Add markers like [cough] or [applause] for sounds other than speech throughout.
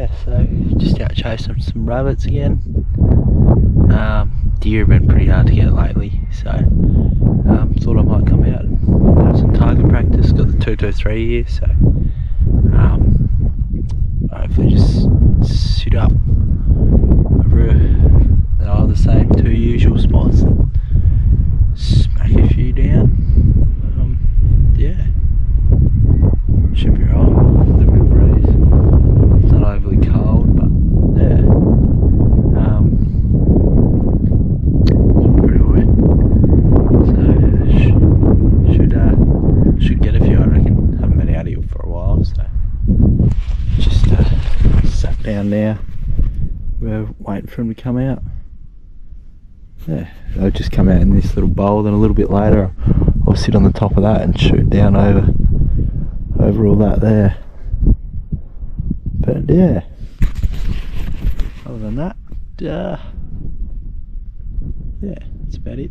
yeah, so just out chasing some rabbits again. Um, deer have been pretty hard to get lately, so um, thought I might come out and have some target practice. Got the 223 here, so um, hopefully just shoot up over uh, the same two usual spots and smack a few down. Um, yeah, should be right. A little bit of breeze. It's not overly cold, but yeah. Um, it's pretty wet. So sh- should uh, should get a few. I reckon. Haven't been out here for a while, so just uh, now. We're waiting for him to come out. Yeah, I'll just come out in this little bowl, then a little bit later I'll sit on the top of that and shoot down over over all that there. But yeah, other than that, uh, yeah, that's about it.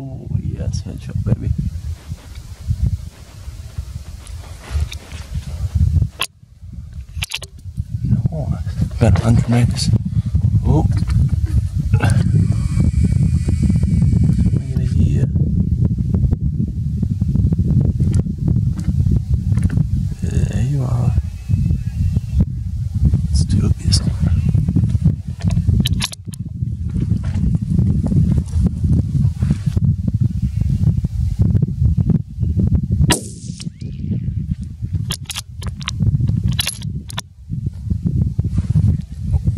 Oh yes, headshot baby. Nice. About 100 metres. Oh. Swinging it here. There you are. Let's do this.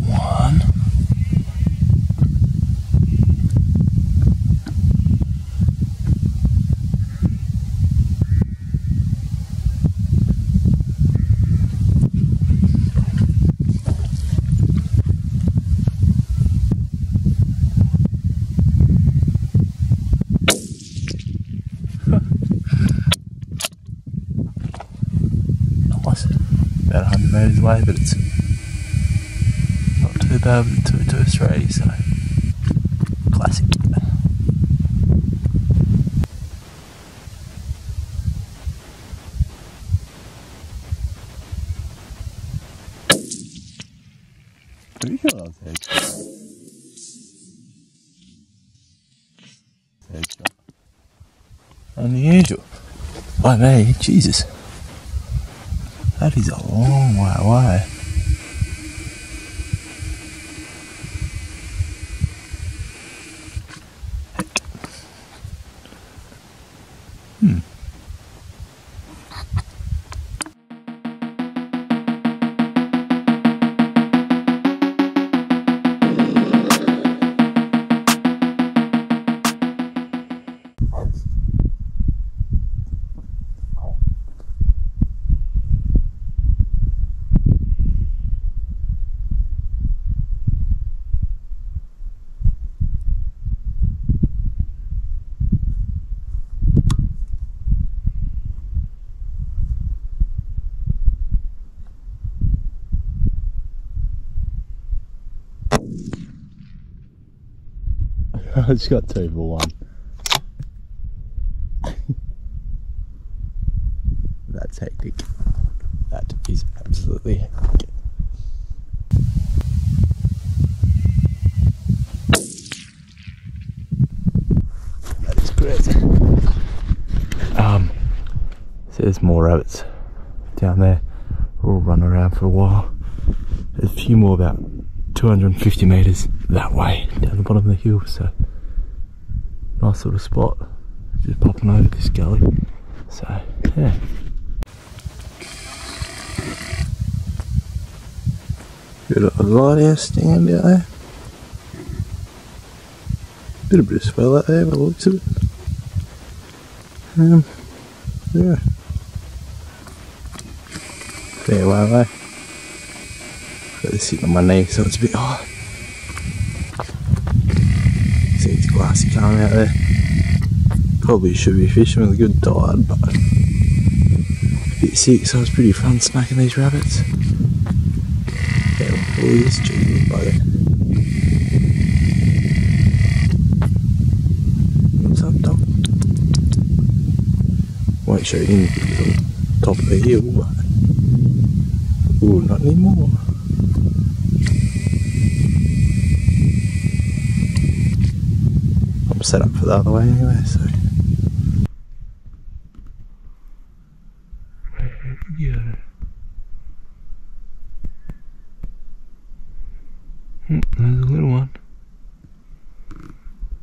One. Nice. About 100 metres away, but it's not too bad with the 223, so classic. Pretty take. Headshot. Unusual. By me, Jesus. That is a long way away. [laughs] I just got two for one. [laughs] That's hectic. That is absolutely hectic. That is crazy. Um, so there's more rabbits down there. We'll run around for a while. There's a few more about 250 metres that way down the bottom of the hill, so nice little spot. Just popping over this gully. So, yeah. Got a lighthouse stand out there. Bit of bit of swell out there by the looks of it. Um, yeah. Fair way away. Got this sitting on my knee so it's a bit high. Glassy calm out there. Probably should be fishing with a good tide, but a bit sick, so it's pretty fun smacking these rabbits. Yeah, all this cheeky bugger. What's up, dog? Won't show you because on top of the hill, but ooh, not anymore. I'm set up for the other way anyway, so. Yeah. Hmm, there's a little one.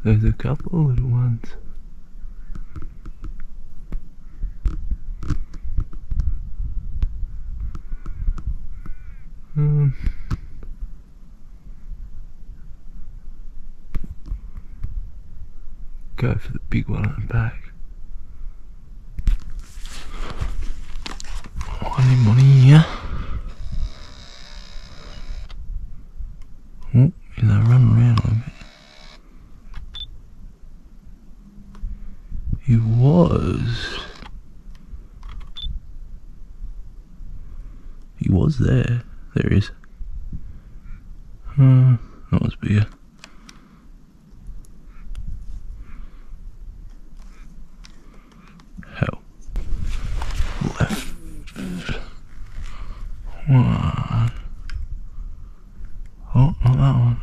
There's a couple little ones. Um, go for the big one at the back. Money, money, yeah. Oh, they run around a bit. He was. He was there. There he is. Hmm, that was bigger. Hell. Left. One. Oh, not that one.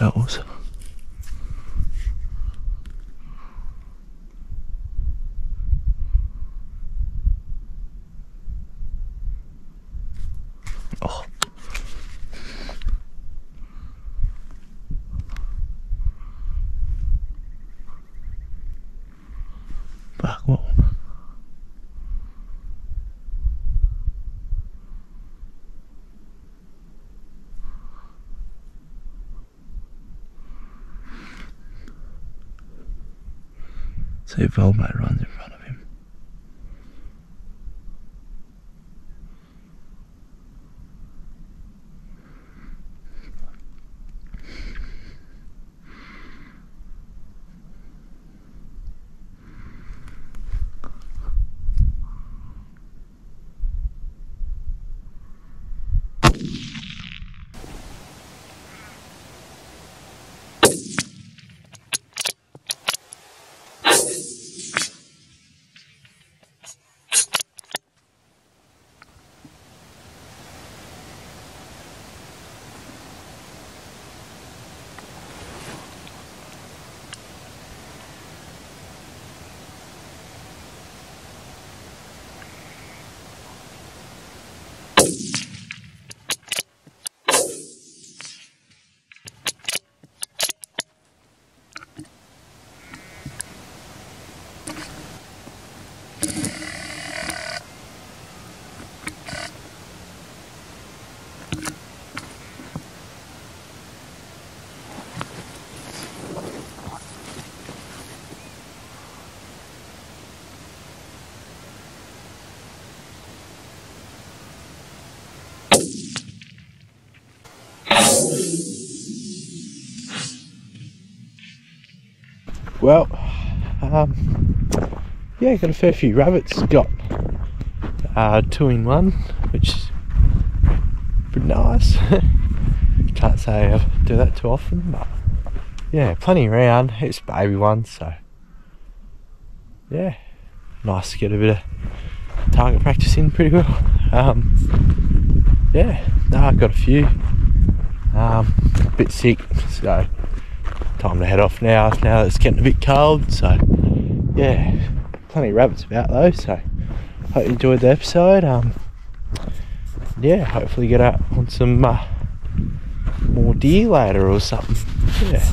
That was. Oh. Back what? See if Velma runs in front of him. Well, um, yeah, got a fair few rabbits. Got uh, two in one, which is pretty nice. [laughs] Can't say I do that too often, but yeah, plenty around. It's baby ones, so yeah, nice to get a bit of target practice in pretty well. Um, yeah, no, I've got a few. Um, a bit sick, so time to head off now. Now it's getting a bit cold, so yeah, plenty of rabbits about though. So hope you enjoyed the episode. Um, yeah, hopefully get out on some uh, more deer later or something. Yeah.